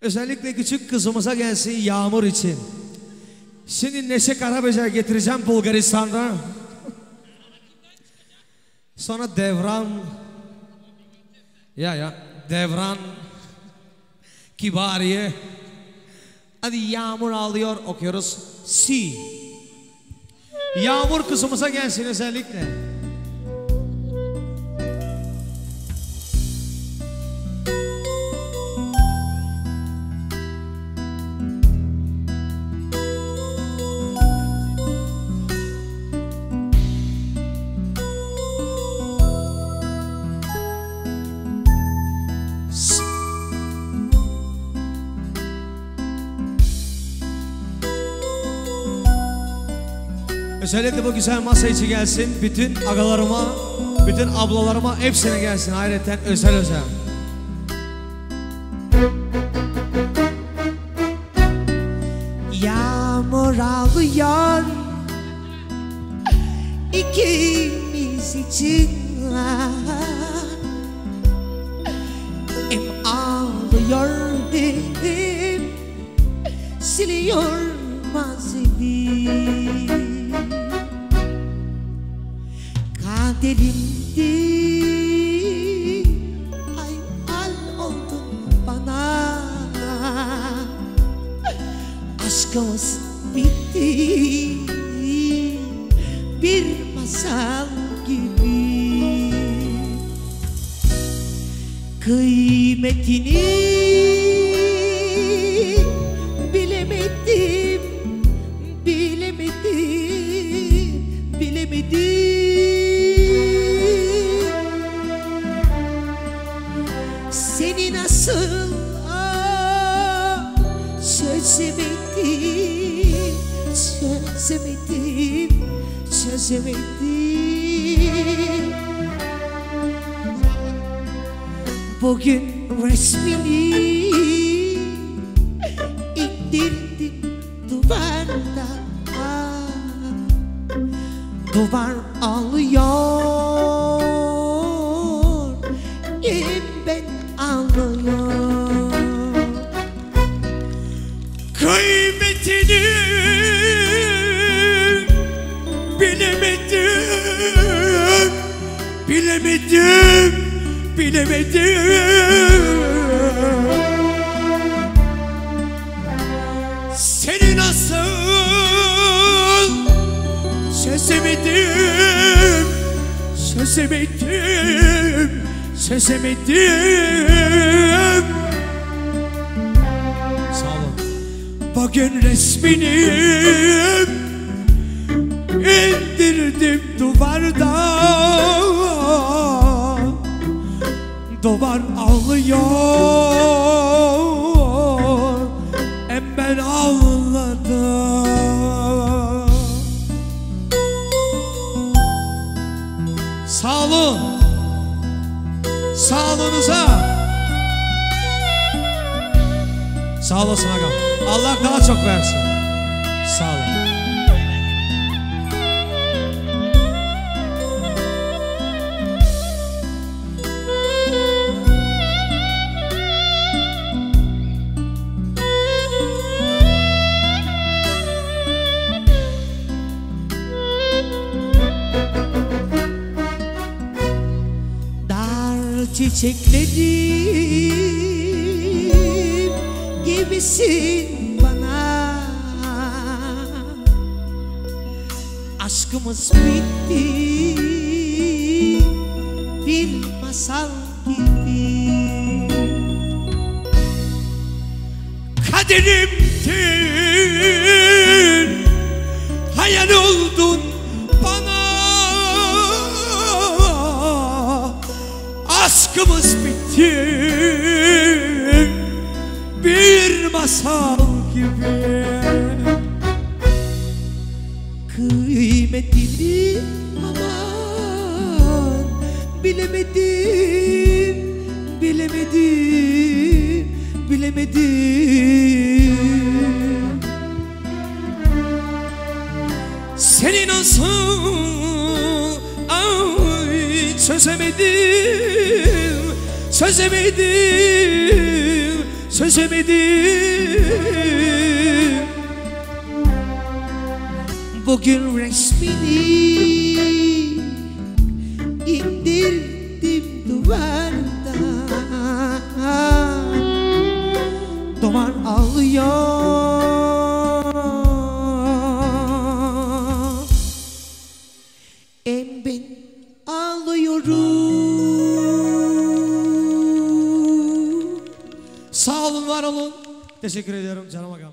Özellikle küçük kızımıza gelsin Yağmur için. Şimdi Neşe Karaböcer getireceğim Bulgaristan'da. Sonra Devran. Ya ya Devran. Kibariye. Hadi Yağmur ağlıyor okuyoruz. Si. Yağmur kızımıza gelsin özellikle. Özellikle bu güzel masa içi gelsin. Bütün agalarıma, bütün ablalarıma hepsine gelsin. Hayretten özel özel. Yağmur ağlıyor ikimiz için Hem ağlıyor hem siliyor mazevi Kaderimdi ay al oldun bana. Aşkımız bitti. Bir masal gibi. Kıymetini bilemedim Bilemedim Bilemedim Çözemedim Çözemedim. Bugün resmini indirdim duvarda. Duvar ağlıyor Bilemedim Bilemedim. Seni nasıl çözemedim Çözemedim Çözemedim Sağ olun. Bugün resmini indirdim duvarda Duvar ağlıyor Hem ben ağladım Sağ olun. Sağlığınıza. Sağ olasın agam. Allah daha çok versin. Sağ olun. Çiçeklerim gibisin bana. Aşkımız bitti bir masal gibi. Kaderimdin Hayal oldun Aşkımız bitti. Bir masal gibi. Kıymetini aman. Bilemedim, bilemedim, bilemedim. Seni nasıl ay çözemedim Çözemedim çözemedim Bugün resmini indirdim duvardan. Duman ağlıyor. Ben ağlıyorum. Sağ olun var olun. Teşekkür ediyorum canım agam